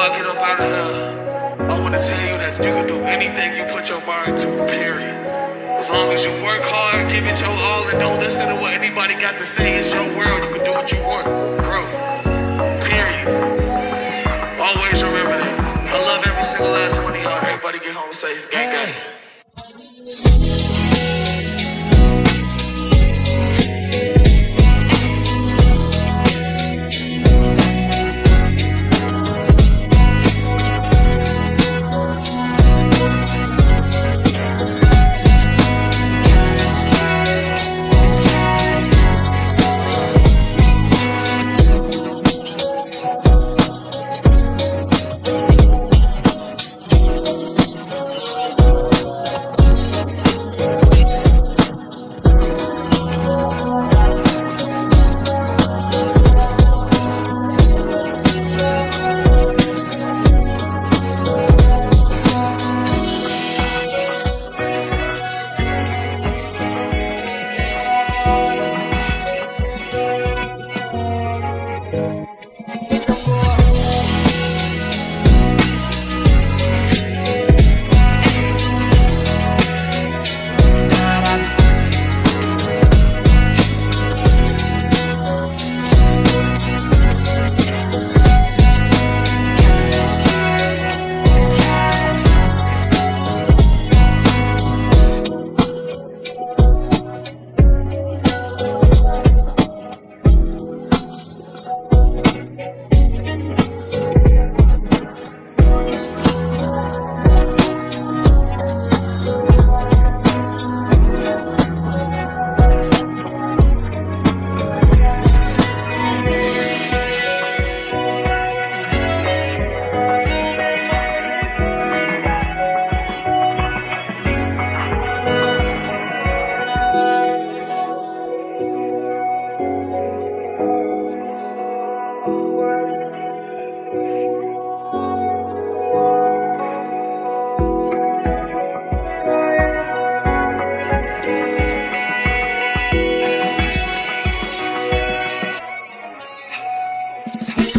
I get up out of here, I want to tell you that you can do anything you put your mind to, period. As long as you work hard, give it your all, and don't listen to what anybody got to say. It's your world. You can do what you want, bro. Period. Always remember that. I love every single last one of y'all. Everybody get home safe. Gang, gang. Hey.